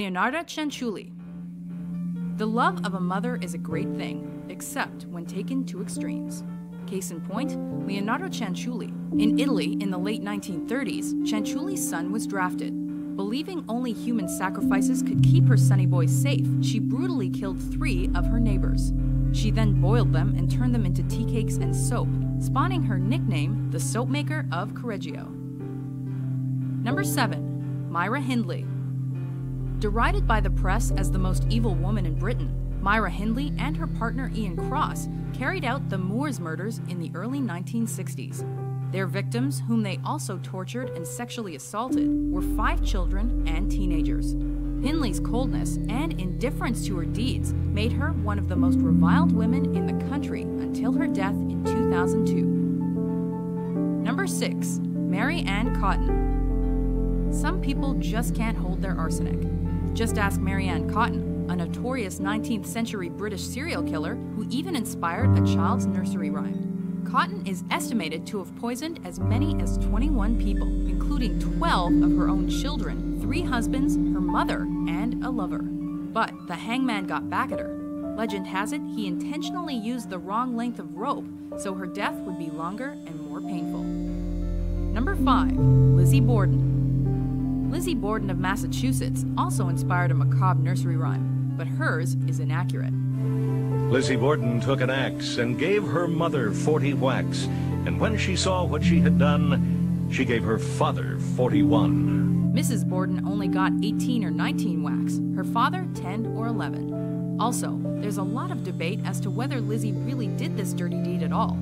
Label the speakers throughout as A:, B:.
A: Leonarda Cianciulli. The love of a mother is a great thing, except when taken to extremes. Case in point, Leonarda Cianciulli. In Italy in the late 1930s, Cianciulli's son was drafted. Believing only human sacrifices could keep her sonny boy safe, she brutally killed three of her neighbors. She then boiled them and turned them into tea cakes and soap, spawning her nickname, the Soapmaker of Correggio. Number 7. Myra Hindley. Derided by the press as the most evil woman in Britain, Myra Hindley and her partner Ian Cross carried out the Moors murders in the early 1960s. Their victims, whom they also tortured and sexually assaulted, were five children and teenagers. Hindley's coldness and indifference to her deeds made her one of the most reviled women in the country until her death in 2002. Number 6. Mary Ann Cotton. Some people just can't hold their arsenic. Just ask Mary Ann Cotton, a notorious 19th century British serial killer who even inspired a child's nursery rhyme. Cotton is estimated to have poisoned as many as 21 people, including 12 of her own children, three husbands, her mother, and a lover. But the hangman got back at her. Legend has it he intentionally used the wrong length of rope so her death would be longer and more painful. Number 5. Lizzie Borden. Lizzie Borden of Massachusetts also inspired a macabre nursery rhyme, but hers is inaccurate.
B: Lizzie Borden took an axe and gave her mother 40 whacks, and when she saw what she had done, she gave her father 41.
A: Mrs. Borden only got 18 or 19 whacks, her father 10 or 11. Also, there's a lot of debate as to whether Lizzie really did this dirty deed at all.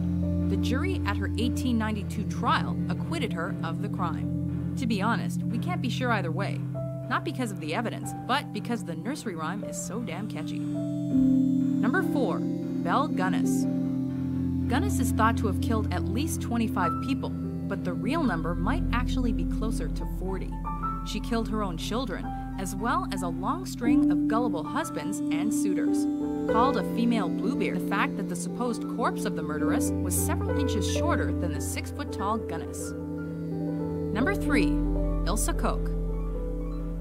A: The jury at her 1892 trial acquitted her of the crime. To be honest, we can't be sure either way. Not because of the evidence, but because the nursery rhyme is so damn catchy. Number 4. Belle Gunness. Gunness is thought to have killed at least 25 people, but the real number might actually be closer to 40. She killed her own children, as well as a long string of gullible husbands and suitors. Called a female Bluebeard, the fact that the supposed corpse of the murderess was several inches shorter than the six foot tall Gunness. Number 3. Ilse Koch.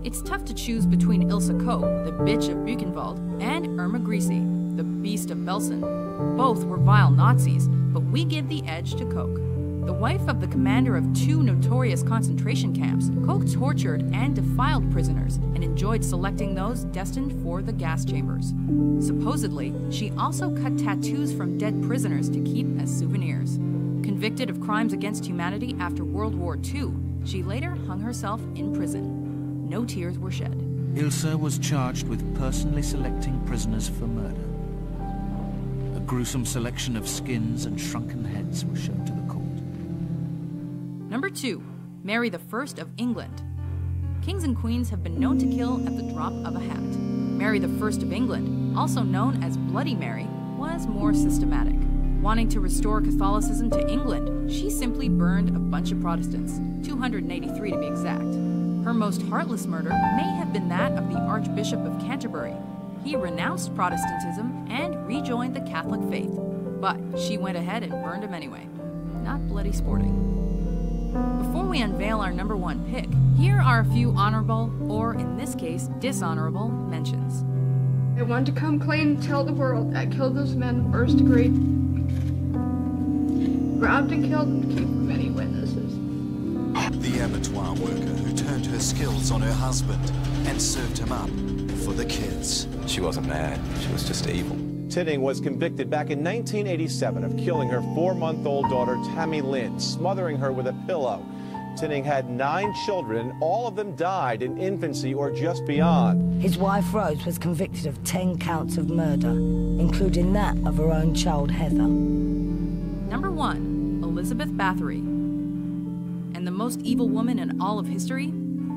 A: It's tough to choose between Ilse Koch, the bitch of Buchenwald, and Irma Grese, the beast of Belsen. Both were vile Nazis, but we give the edge to Koch. The wife of the commander of two notorious concentration camps, Koch tortured and defiled prisoners and enjoyed selecting those destined for the gas chambers. Supposedly, she also cut tattoos from dead prisoners to keep as souvenirs. Convicted of crimes against humanity after World War II, she later hung herself in prison. No tears were shed.
C: Ilse was charged with personally selecting prisoners for murder. A gruesome selection of skins and shrunken heads was shown to the court.
A: Number 2. Mary I of England. Kings and queens have been known to kill at the drop of a hat. Mary I of England, also known as Bloody Mary, was more systematic. Wanting to restore Catholicism to England, she simply burned a bunch of Protestants, 283 to be exact. Her most heartless murder may have been that of the Archbishop of Canterbury. He renounced Protestantism and rejoined the Catholic faith, but she went ahead and burned him anyway. Not bloody sporting. Before we unveil our number one pick, here are a few honorable, or in this case, dishonorable, mentions.
D: I want to come clean and tell the world I killed those men first degree robbed and killed and keep many witnesses.
E: The abattoir worker who turned her skills on her husband and served him up for the kids.
F: She wasn't mad, she was just evil.
G: Tinning was convicted back in 1987 of killing her four-month-old daughter, Tammy Lynn, smothering her with a pillow. Tinning had nine children. All of them died in infancy or just beyond.
H: His wife, Rose, was convicted of 10 counts of murder, including that of her own child, Heather.
A: Number one, Elizabeth Bathory. And the most evil woman in all of history,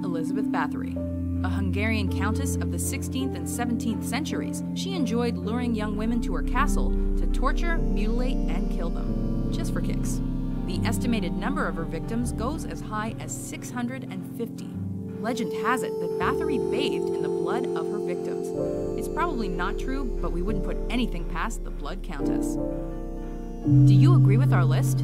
A: Elizabeth Bathory. A Hungarian countess of the 16th and 17th centuries, she enjoyed luring young women to her castle to torture, mutilate, and kill them, just for kicks. The estimated number of her victims goes as high as 650. Legend has it that Bathory bathed in the blood of her victims. It's probably not true, but we wouldn't put anything past the Blood Countess. Do you agree with our list?